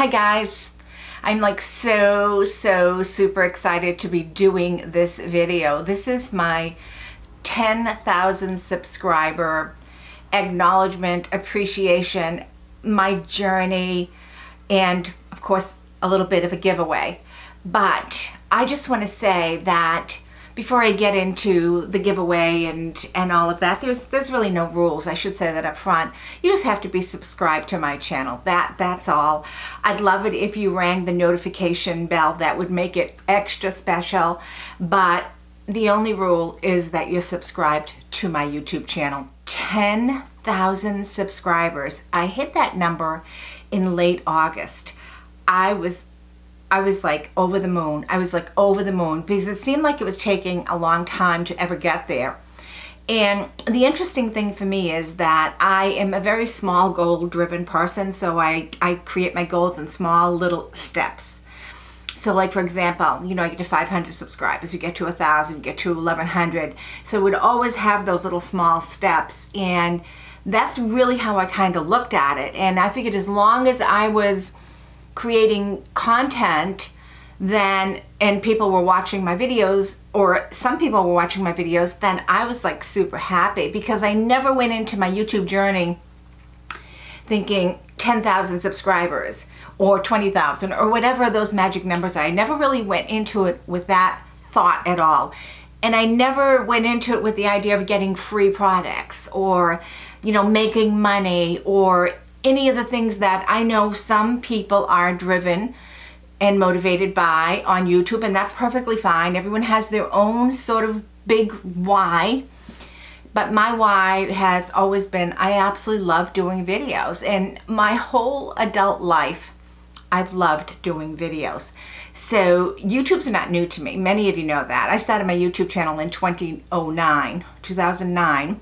Hi guys. I'm like so, so super excited to be doing this video. This is my 10,000 subscriber acknowledgement, appreciation, my journey, and of course a little bit of a giveaway. But I just want to say that before I get into the giveaway and and all of that, there's there's really no rules. I should say that up front. You just have to be subscribed to my channel. That that's all. I'd love it if you rang the notification bell. That would make it extra special. But the only rule is that you're subscribed to my YouTube channel. 10,000 subscribers. I hit that number in late August. I was I was like over the moon. I was like over the moon because it seemed like it was taking a long time to ever get there. And the interesting thing for me is that I am a very small goal driven person. So I, I create my goals in small little steps. So like for example, you know, I get to 500 subscribers, you get to a thousand, you get to 1100. So we'd always have those little small steps. And that's really how I kind of looked at it. And I figured as long as I was creating content then and people were watching my videos or some people were watching my videos then I was like super happy because I never went into my YouTube journey thinking 10,000 subscribers or 20,000 or whatever those magic numbers are. I never really went into it with that thought at all. And I never went into it with the idea of getting free products or, you know, making money or any of the things that I know some people are driven and motivated by on YouTube and that's perfectly fine. Everyone has their own sort of big why. But my why has always been I absolutely love doing videos and my whole adult life I've loved doing videos. So YouTube's not new to me. Many of you know that. I started my YouTube channel in 2009, 2009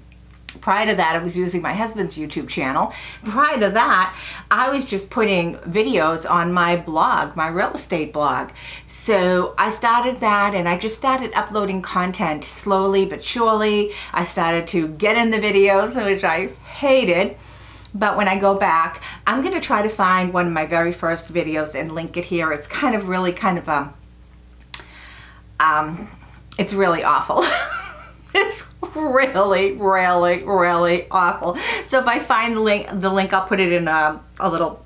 Prior to that, I was using my husband's YouTube channel. Prior to that, I was just putting videos on my blog, my real estate blog. So I started that and I just started uploading content slowly but surely. I started to get in the videos, which I hated. But when I go back, I'm going to try to find one of my very first videos and link it here. It's kind of really kind of a, um, um it's really awful. it's really, really, really awful. So if I find the link, the link I'll put it in a, a little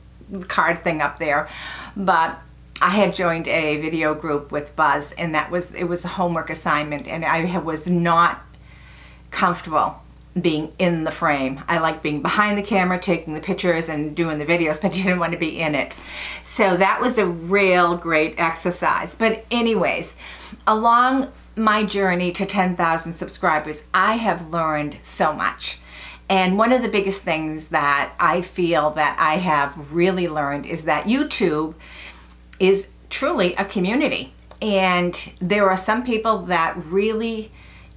card thing up there. But I had joined a video group with Buzz and that was, it was a homework assignment and I was not comfortable being in the frame. I like being behind the camera, taking the pictures and doing the videos, but you didn't want to be in it. So that was a real great exercise. But anyways, along my journey to 10,000 subscribers, I have learned so much. And one of the biggest things that I feel that I have really learned is that YouTube is truly a community. And there are some people that really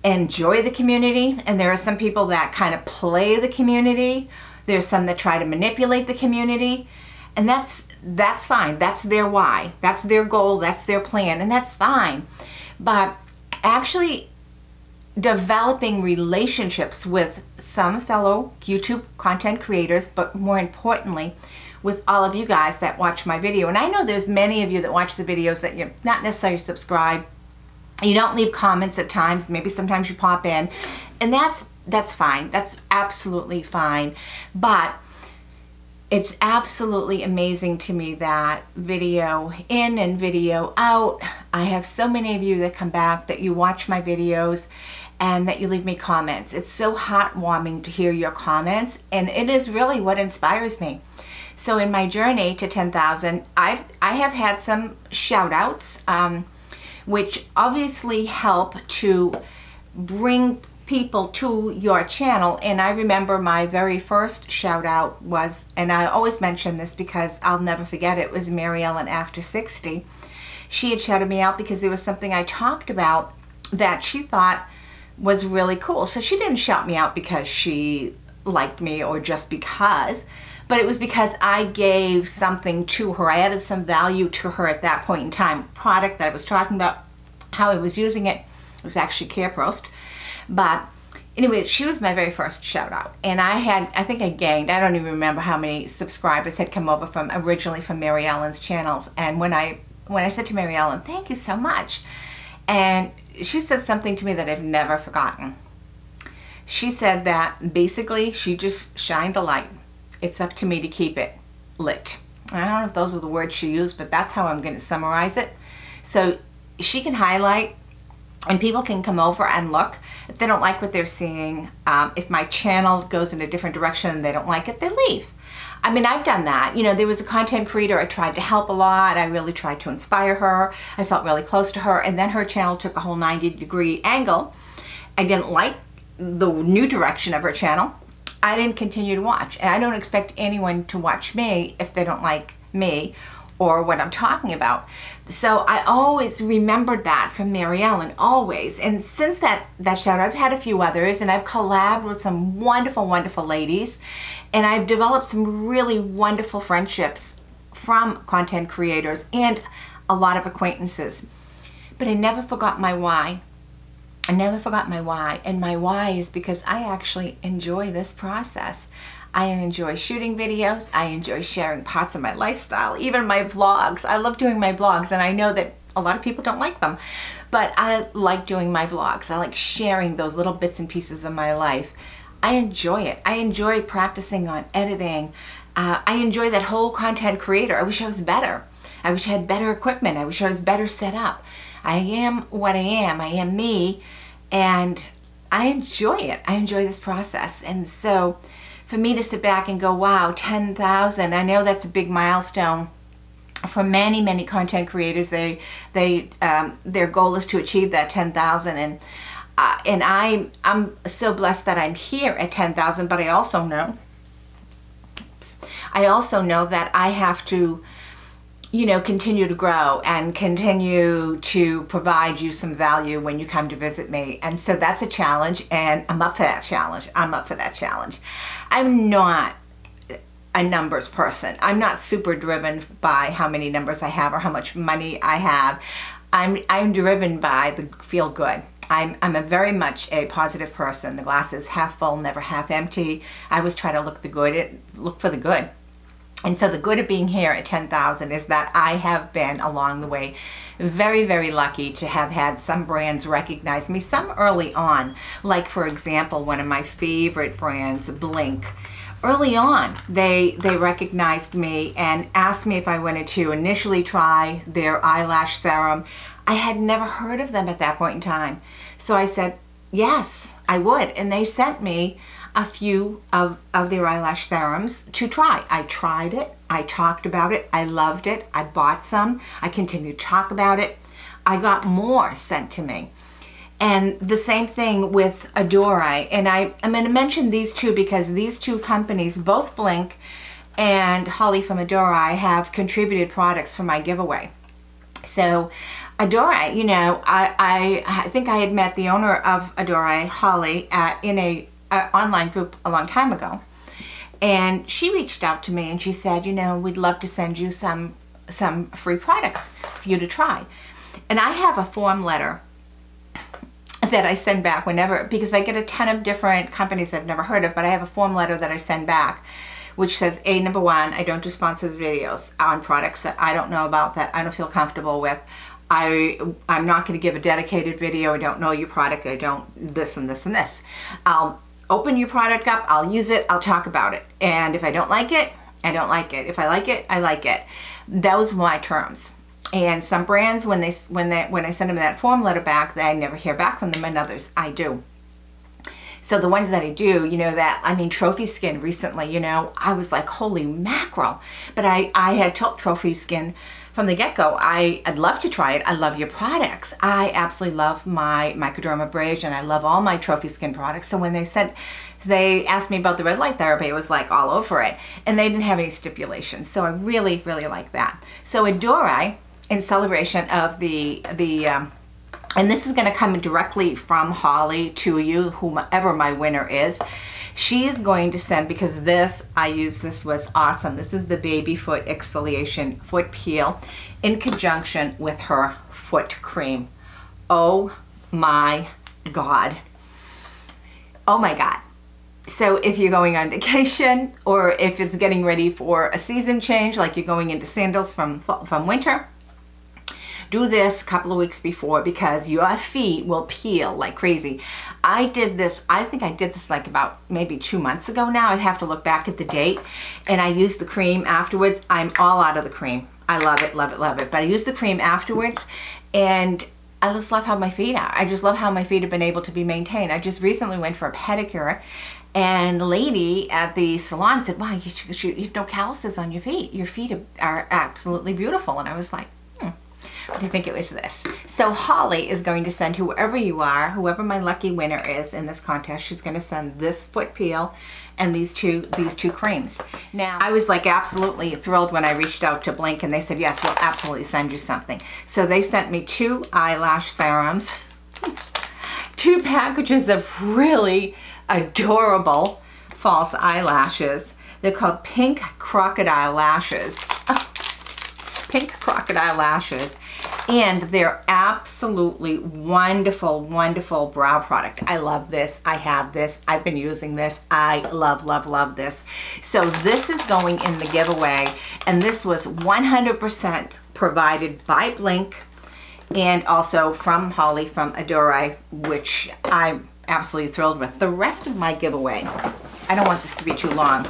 enjoy the community, and there are some people that kind of play the community. There's some that try to manipulate the community. And that's that's fine. That's their why. That's their goal. That's their plan. And that's fine. But actually developing relationships with some fellow YouTube content creators, but more importantly, with all of you guys that watch my video. And I know there's many of you that watch the videos that you're not necessarily subscribed. You don't leave comments at times. Maybe sometimes you pop in. And that's that's fine. That's absolutely fine. But it's absolutely amazing to me that video in and video out. I have so many of you that come back that you watch my videos and that you leave me comments. It's so heartwarming to hear your comments and it is really what inspires me. So in my journey to 10,000, I I have had some shout outs um, which obviously help to bring people to your channel and I remember my very first shout out was and I always mention this because I'll never forget it was Mary Ellen after 60 she had shouted me out because there was something I talked about that she thought was really cool. So she didn't shout me out because she liked me or just because but it was because I gave something to her. I added some value to her at that point in time. Product that I was talking about how I was using it, it was actually Care but anyway, she was my very first shout out. And I had, I think I gained, I don't even remember how many subscribers had come over from originally from Mary Ellen's channels. And when I, when I said to Mary Ellen, thank you so much. And she said something to me that I've never forgotten. She said that basically she just shined a light. It's up to me to keep it lit. I don't know if those were the words she used, but that's how I'm going to summarize it. So she can highlight and people can come over and look. If they don't like what they're seeing, um, if my channel goes in a different direction and they don't like it, they leave. I mean, I've done that. You know, there was a content creator I tried to help a lot. I really tried to inspire her. I felt really close to her. And then her channel took a whole 90 degree angle. I didn't like the new direction of her channel. I didn't continue to watch. And I don't expect anyone to watch me if they don't like me or what I'm talking about. So I always remembered that from Mary Ellen, always. And since that, that shout, out, I've had a few others and I've collabed with some wonderful, wonderful ladies. And I've developed some really wonderful friendships from content creators and a lot of acquaintances. But I never forgot my why. I never forgot my why. And my why is because I actually enjoy this process. I enjoy shooting videos. I enjoy sharing parts of my lifestyle, even my vlogs. I love doing my vlogs and I know that a lot of people don't like them, but I like doing my vlogs. I like sharing those little bits and pieces of my life. I enjoy it. I enjoy practicing on editing. Uh, I enjoy that whole content creator. I wish I was better. I wish I had better equipment. I wish I was better set up. I am what I am. I am me and I enjoy it. I enjoy this process. And so for me to sit back and go, wow, 10,000, I know that's a big milestone for many, many content creators. They, they, um, their goal is to achieve that 10,000 and uh, and I, I'm so blessed that I'm here at 10,000, but I also know, I also know that I have to you know, continue to grow and continue to provide you some value when you come to visit me. And so that's a challenge, and I'm up for that challenge. I'm up for that challenge. I'm not a numbers person. I'm not super driven by how many numbers I have or how much money I have. I'm, I'm driven by the feel good. I'm, I'm a very much a positive person. The glass is half full, never half empty. I always try to look the good, look for the good and so the good of being here at 10,000 is that I have been along the way very, very lucky to have had some brands recognize me, some early on. Like for example, one of my favorite brands, Blinq. Early on, they, they recognized me and asked me if I wanted to initially try their eyelash serum. I had never heard of them at that point in time. So I said, yes, I would. And they sent me a few of, of their eyelash serums to try. I tried it, I talked about it, I loved it, I bought some, I continued to talk about it. I got more sent to me. And the same thing with Adore. And I, I'm going to mention these two because these two companies, both Blinq and Holly from Adore, have contributed products for my giveaway. So Adore, you know, I, I, I think I had met the owner of Adore, Holly, at, in a uh, online group a long time ago. And she reached out to me and she said, you know, we'd love to send you some some free products for you to try. And I have a form letter that I send back whenever, because I get a ton of different companies I've never heard of, but I have a form letter that I send back which says, A, number one, I don't do sponsored videos on products that I don't know about, that I don't feel comfortable with. I, I'm not going to give a dedicated video. I don't know your product. I don't this and this and this. I'll open your product up, I'll use it, I'll talk about it. And if I don't like it, I don't like it. If I like it, I like it. Those are my terms. And some brands, when they when they when I send them that form letter back, I never hear back from them, and others I do. So the ones that I do, you know, that, I mean, Trophy Skin recently, you know, I was like, holy mackerel. But I, I had told Trophy Skin from the get-go, I, I'd love to try it. I love your products. I absolutely love my microdermabrasion. I love all my Trophy Skin products. So when they said, they asked me about the red light therapy, it was like all over it. And they didn't have any stipulations. So I really, really like that. So Adore, in celebration of the, the um, and this is going to come directly from Holly to you, whomever my winner is. She is going to send, because this, I use this was awesome. This is the Baby Foot Exfoliation Foot Peel in conjunction with her foot cream. Oh my God. oh my God. So if you're going on vacation or if it's getting ready for a season change, like you're going into sandals from, from winter, do this a couple of weeks before because your feet will peel like crazy. I did this, I think I did this like about maybe two months ago now. I'd have to look back at the date. And I used the cream afterwards. I'm all out of the cream. I love it, love it, love it. But I used the cream afterwards and I just love how my feet are. I just love how my feet have been able to be maintained. I just recently went for a pedicure and the lady at the salon said, wow, you, you, you have no calluses on your feet. Your feet are absolutely beautiful. And I was like, you think it was this? So Holly is going to send whoever you are, whoever my lucky winner is in this contest, she's going to send this foot peel and these two these two creams. Now, I was like absolutely thrilled when I reached out to Blinq and they said, yes, we'll absolutely send you something. So they sent me two eyelash serums, two packages of really adorable false eyelashes. They're called Pink Crocodile Lashes. Pink Crocodile Lashes and they're absolutely wonderful, wonderful brow product. I love this. I have this. I've been using this. I love, love, love this. So this is going in the giveaway, and this was 100% provided by Blinq and also from Holly from Adore, which I'm absolutely thrilled with. The rest of my giveaway, I don't want this to be too long.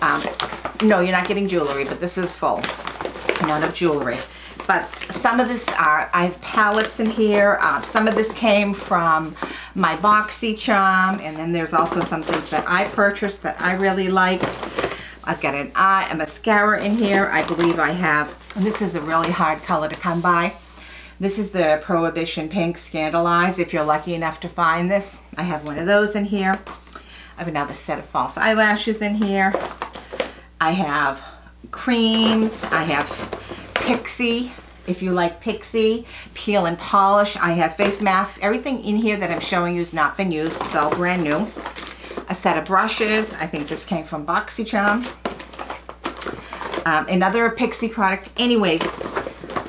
Um, no, you're not getting jewelry, but this is full. Not of jewelry but some of this are, I have palettes in here. Uh, some of this came from my boxy BoxyCharm, and then there's also some things that I purchased that I really liked. I've got an eye, a mascara in here. I believe I have, this is a really hard color to come by. This is the Prohibition Pink Scandaleyes, if you're lucky enough to find this. I have one of those in here. I have another set of false eyelashes in here. I have creams. I have Pixi, if you like Pixi, peel and polish. I have face masks. Everything in here that I'm showing you has not been used. It's all brand new. A set of brushes. I think this came from BoxyCharm. Um, another Pixi product. Anyways,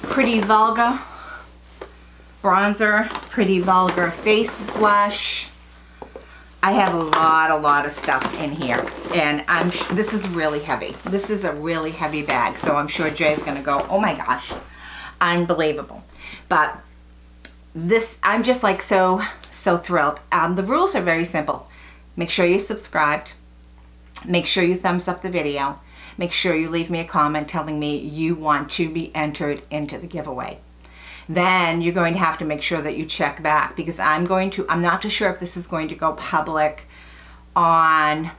Pretty Vulgar bronzer, Pretty Vulgar face blush, I have a lot, a lot of stuff in here. And I'm this is really heavy. This is a really heavy bag. So I'm sure Jay's going to go, oh my gosh, unbelievable. But this, I'm just like so, so thrilled. Um, the rules are very simple. Make sure you're subscribed. Make sure you thumbs up the video. Make sure you leave me a comment telling me you want to be entered into the giveaway then you're going to have to make sure that you check back because I'm going to, I'm not too sure if this is going to go public on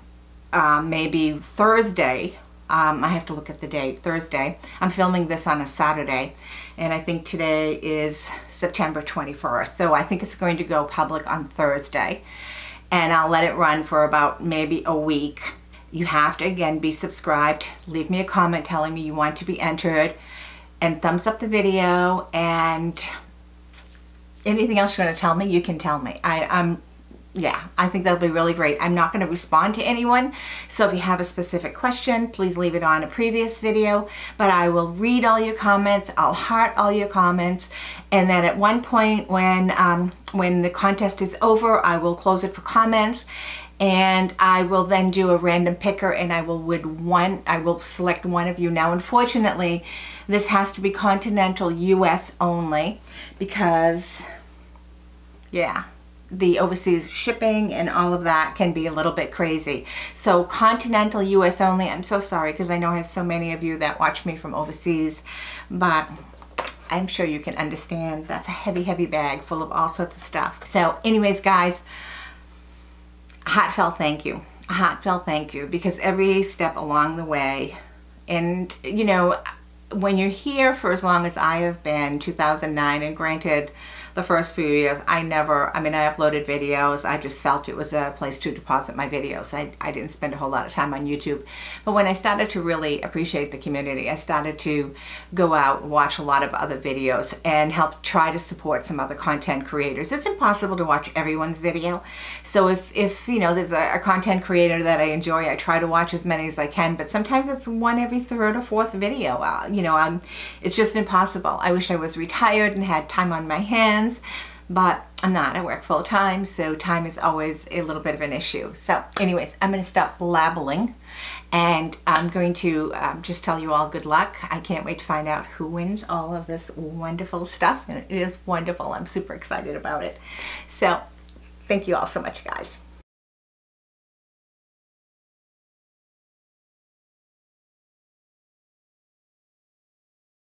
um, maybe Thursday. Um, I have to look at the date, Thursday. I'm filming this on a Saturday and I think today is September 21st. So I think it's going to go public on Thursday and I'll let it run for about maybe a week. You have to again be subscribed. Leave me a comment telling me you want to be entered and thumbs up the video and anything else you want to tell me, you can tell me. I, I'm yeah, I think that'll be really great. I'm not going to respond to anyone, so if you have a specific question, please leave it on a previous video, but I will read all your comments, I'll heart all your comments, and then at one point when, um, when the contest is over, I will close it for comments, and I will then do a random picker and I will would one I will select one of you. Now unfortunately this has to be continental US only because yeah the overseas shipping and all of that can be a little bit crazy. So continental US only. I'm so sorry because I know I have so many of you that watch me from overseas but I'm sure you can understand that's a heavy heavy bag full of all sorts of stuff. So anyways guys heartfelt thank you. A heartfelt thank you because every step along the way and you know when you're here for as long as I have been 2009 and granted the first few years, I never, I mean, I uploaded videos. I just felt it was a place to deposit my videos. I, I didn't spend a whole lot of time on YouTube. But when I started to really appreciate the community, I started to go out watch a lot of other videos and help try to support some other content creators. It's impossible to watch everyone's video. So if, if you know, there's a, a content creator that I enjoy, I try to watch as many as I can, but sometimes it's one every third or fourth video. Uh, you know, um, it's just impossible. I wish I was retired and had time on my hands but I'm not. I work full time, so time is always a little bit of an issue. So, anyways, I'm going to stop blabbling and I'm going to um, just tell you all good luck. I can't wait to find out who wins all of this wonderful stuff. And it is wonderful. I'm super excited about it. So, thank you all so much, guys.